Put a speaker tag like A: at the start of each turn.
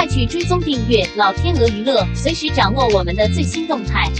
A: 快去追踪订阅老天鹅娱乐随时掌握我们的最新动态。